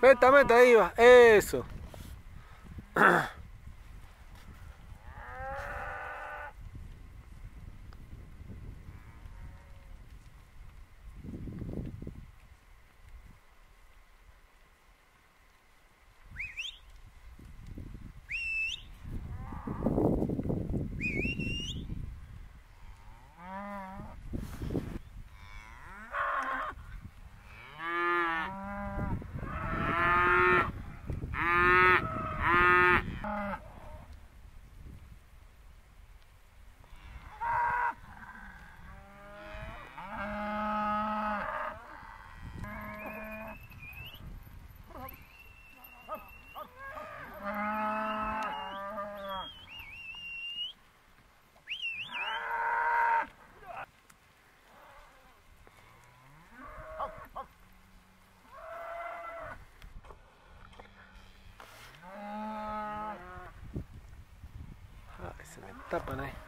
Meta, meta, ahí va. Eso. tapan eh.